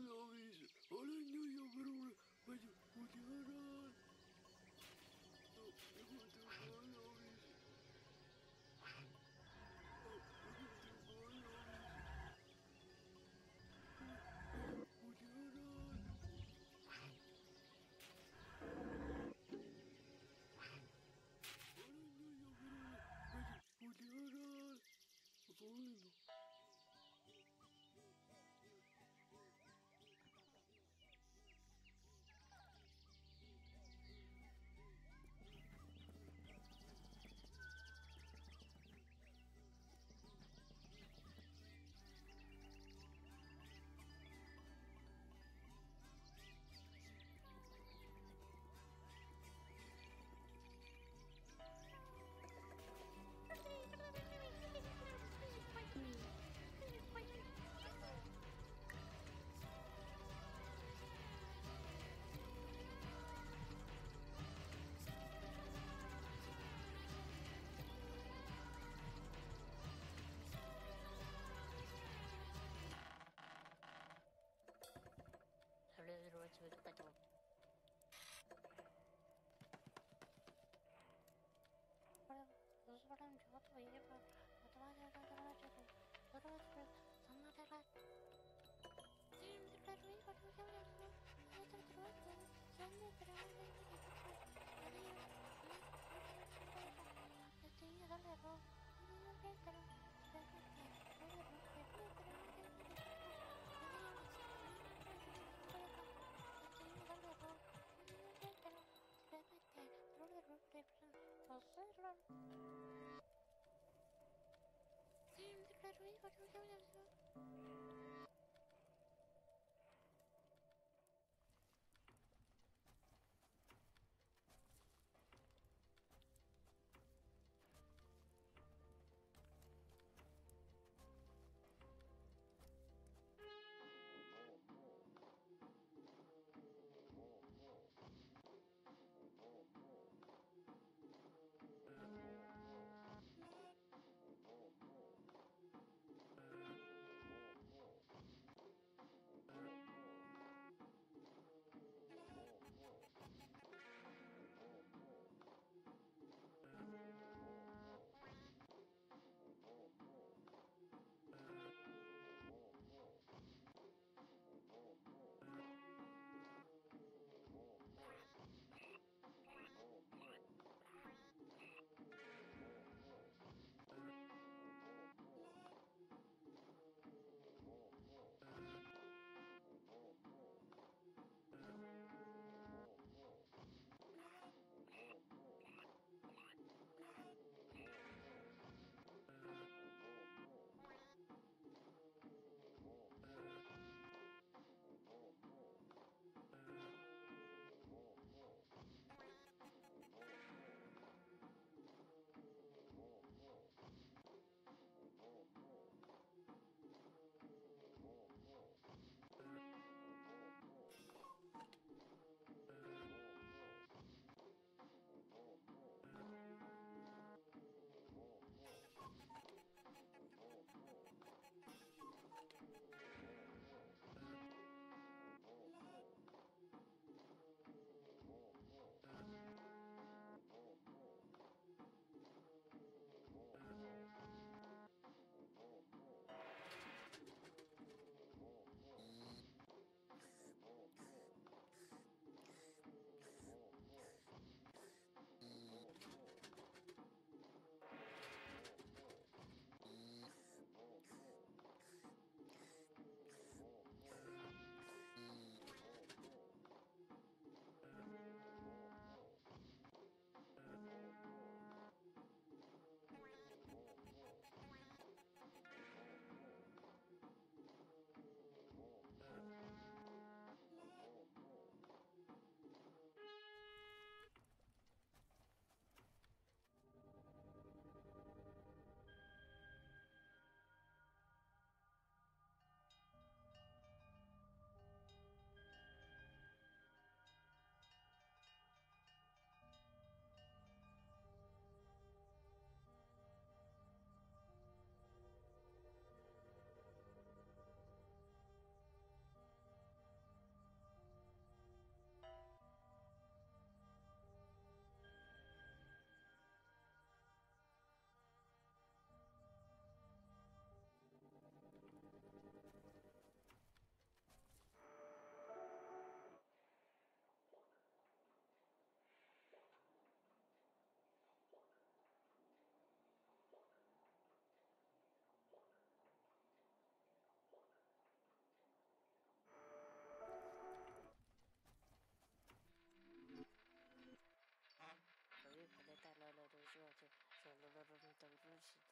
no, no, no. 哎，我吃不了，吃不。Washington.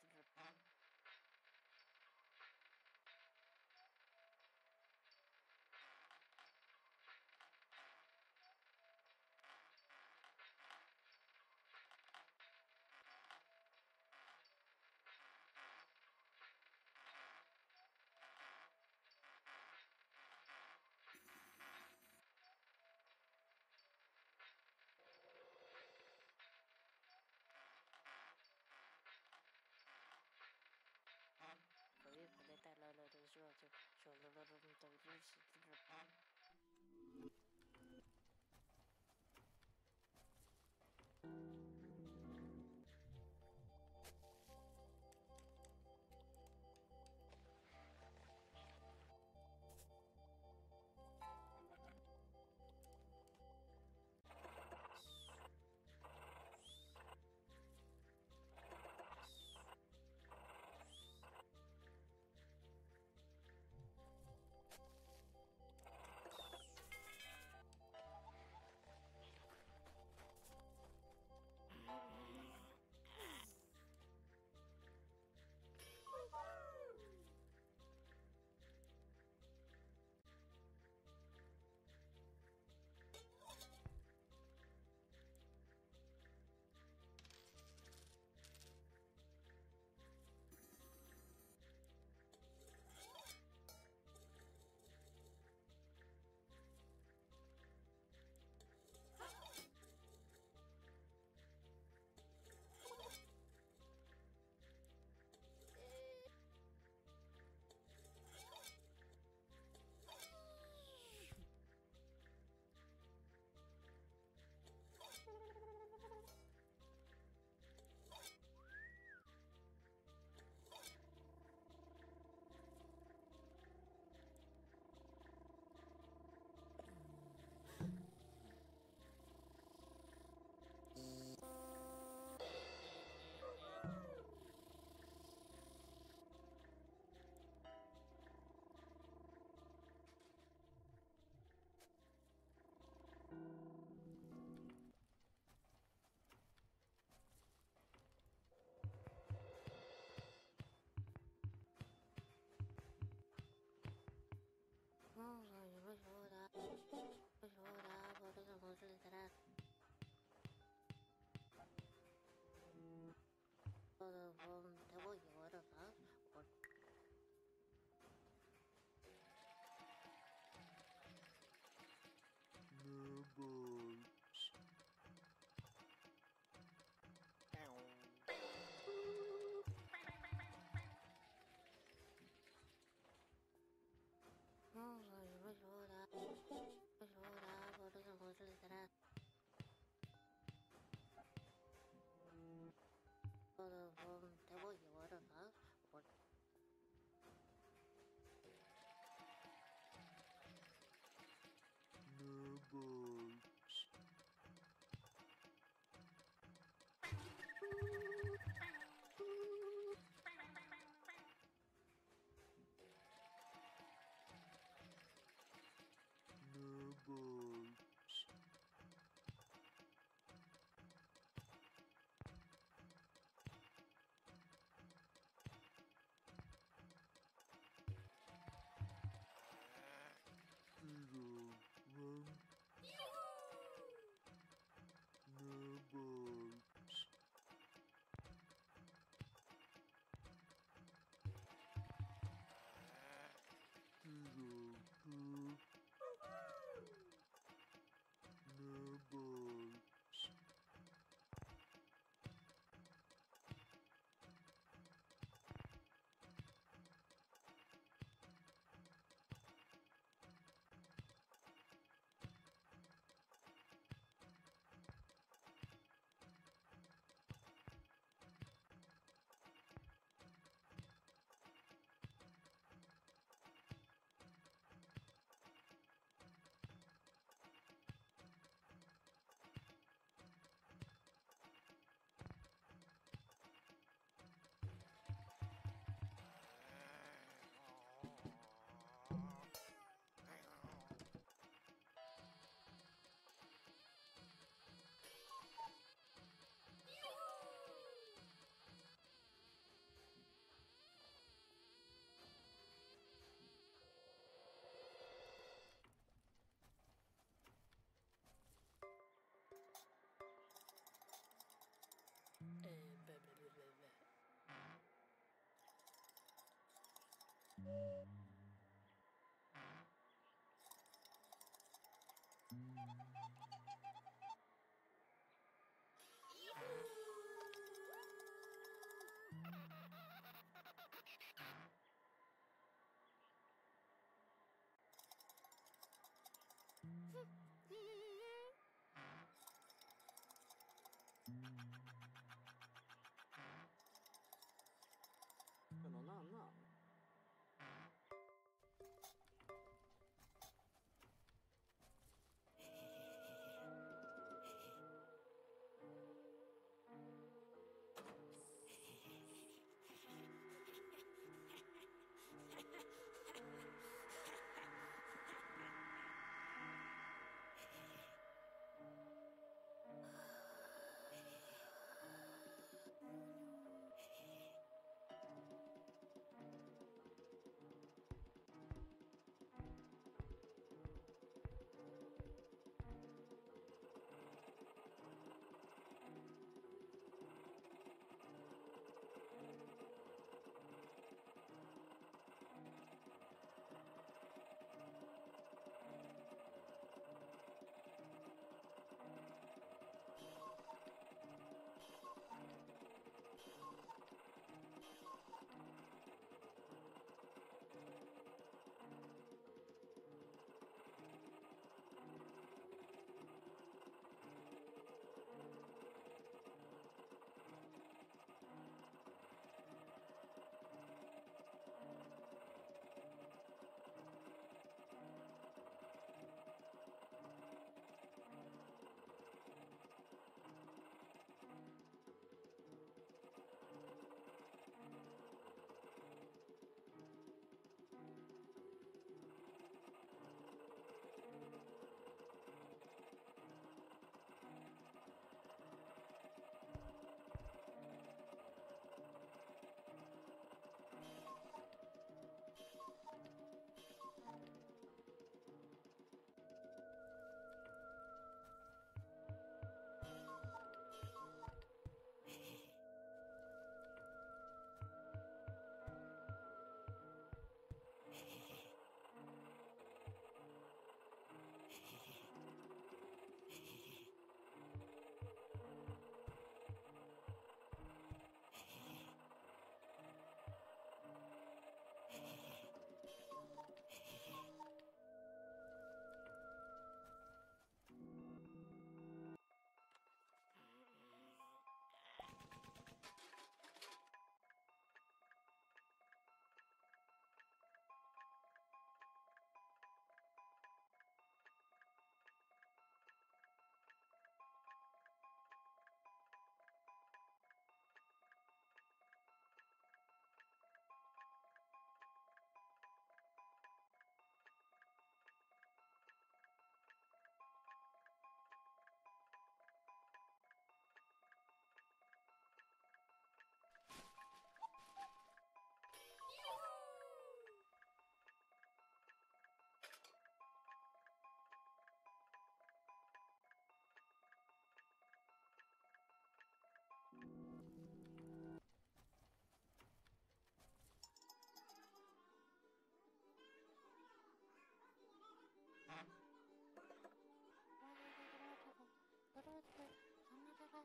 Boo. Med någon annan.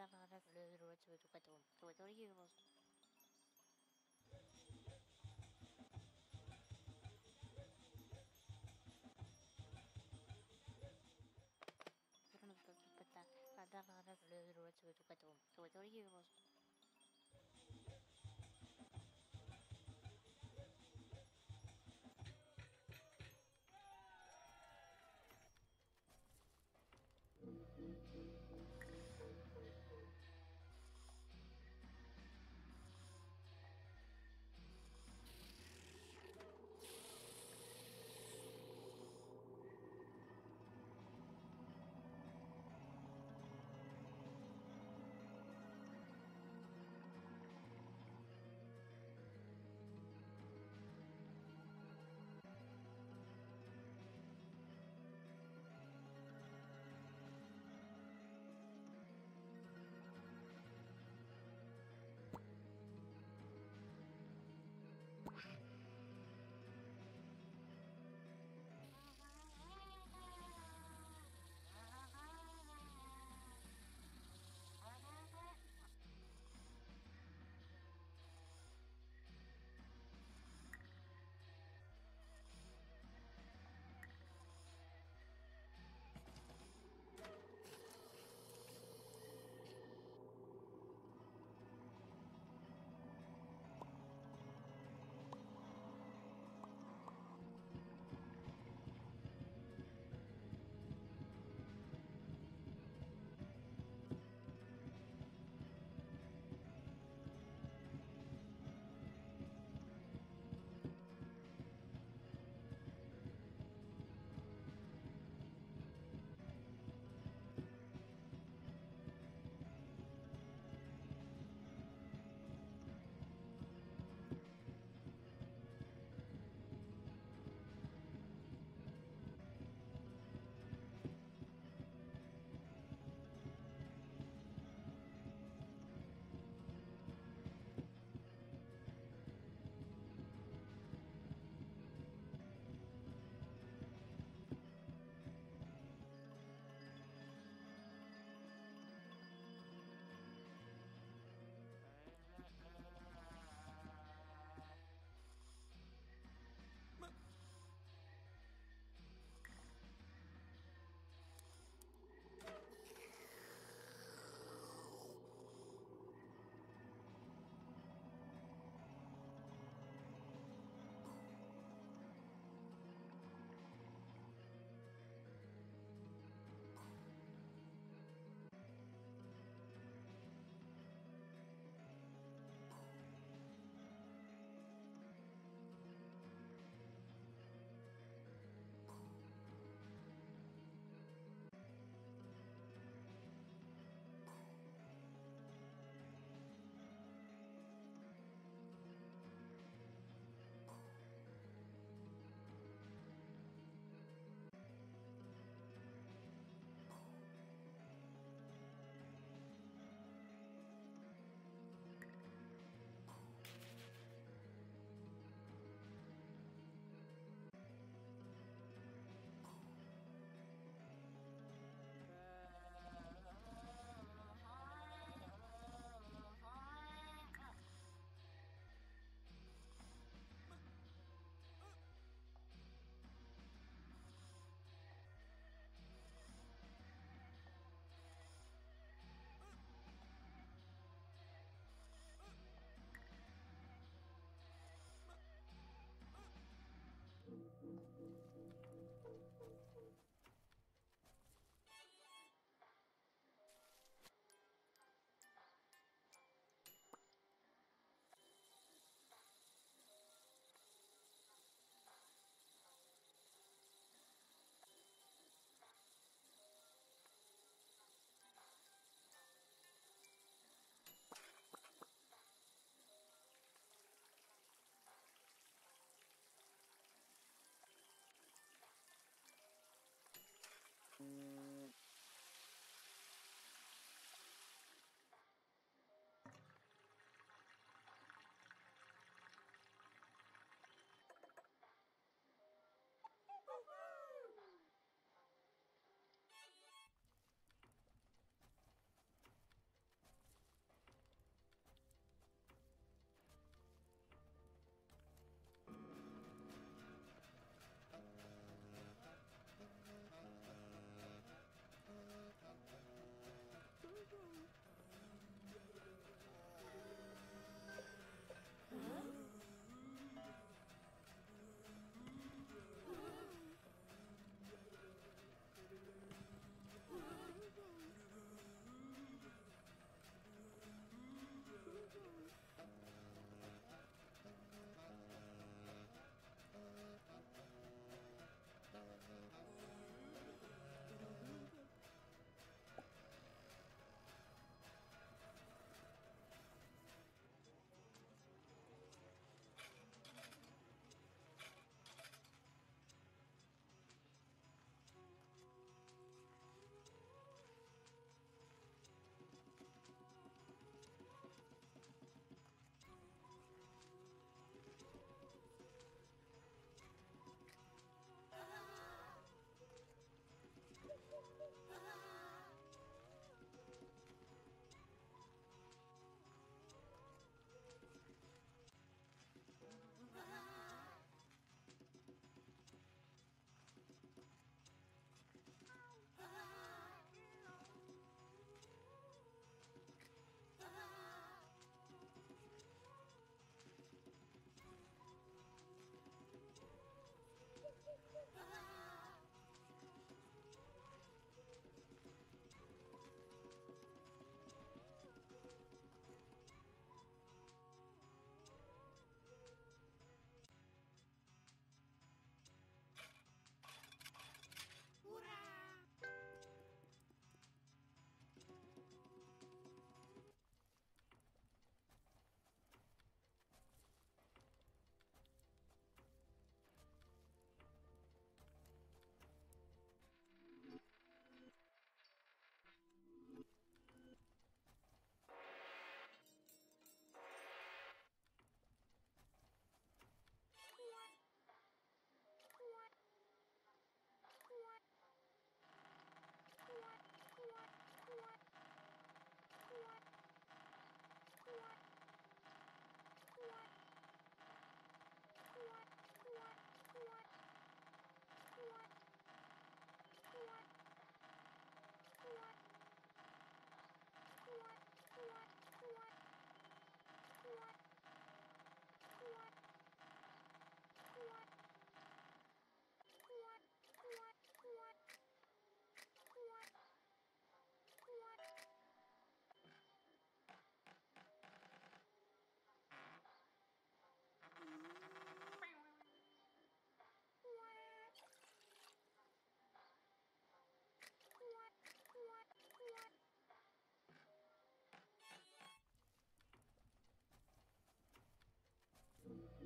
Terima kasih.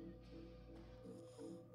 Oh.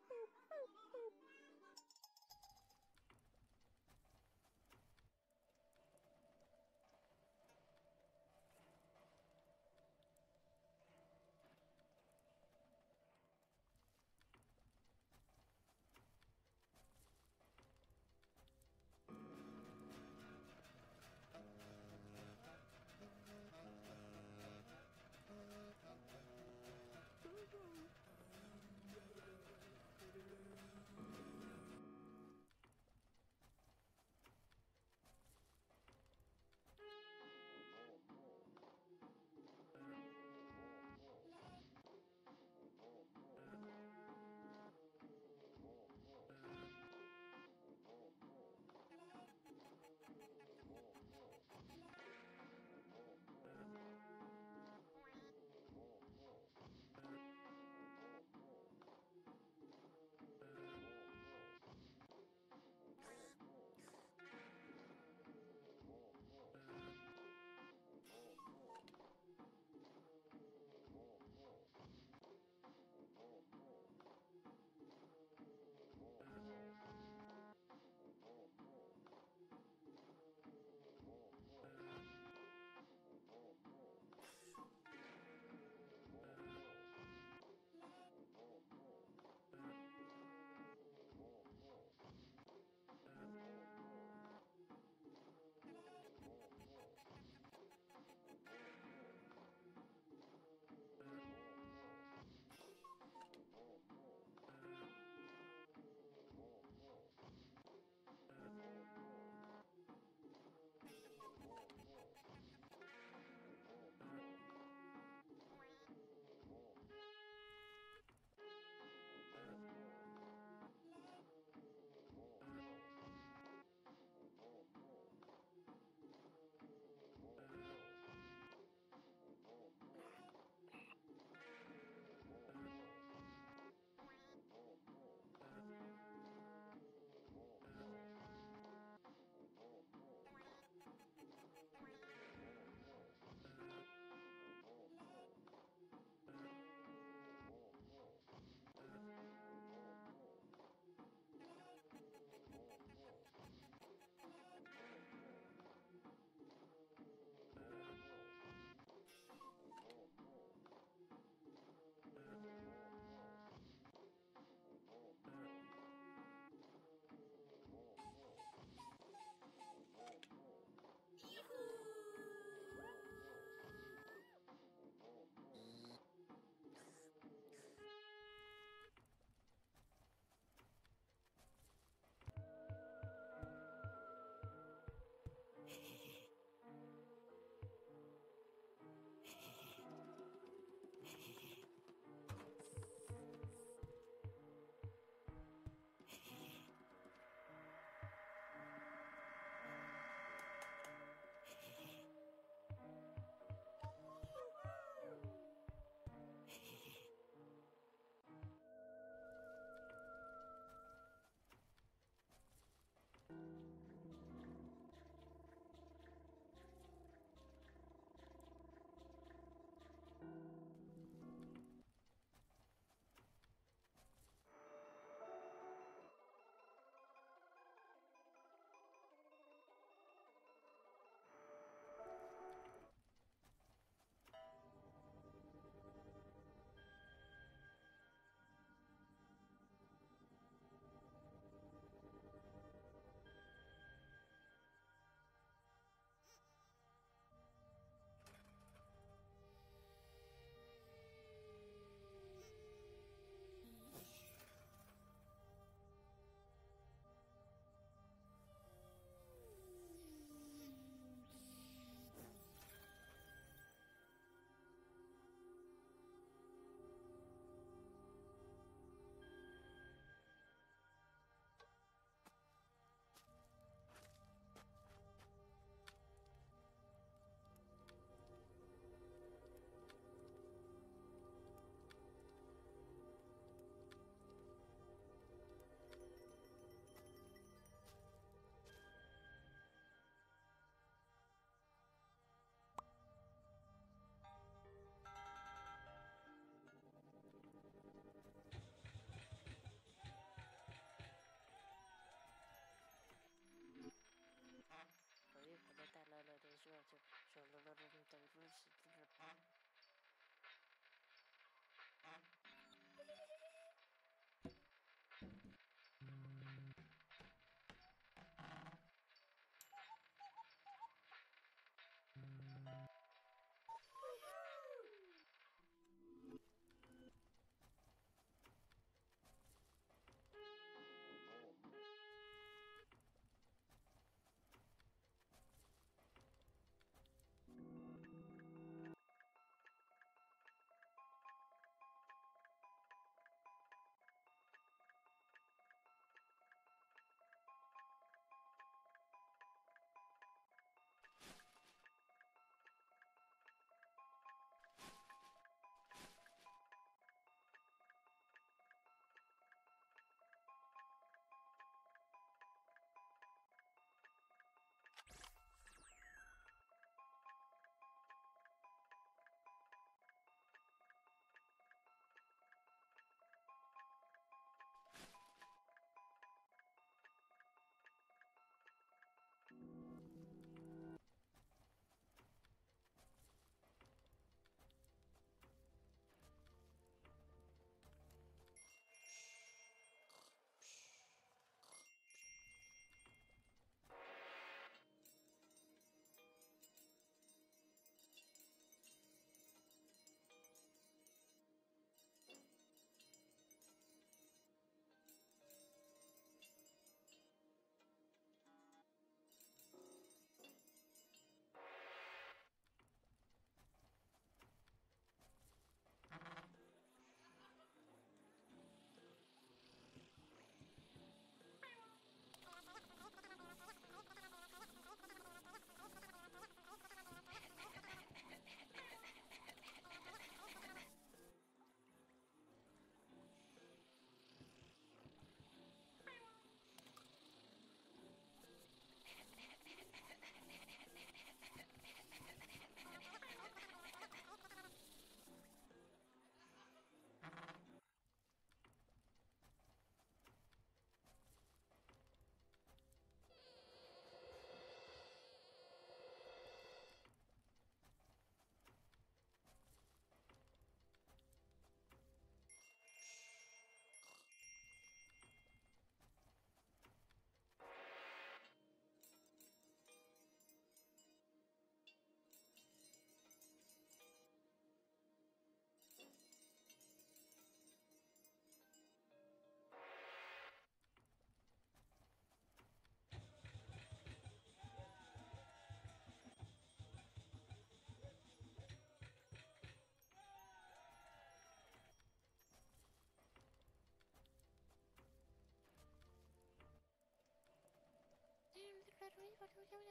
什么？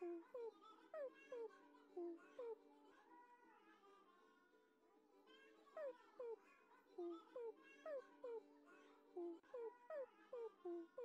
哼哼哼哼哼哼。嗯哼哼哼嗯哼哼哼哼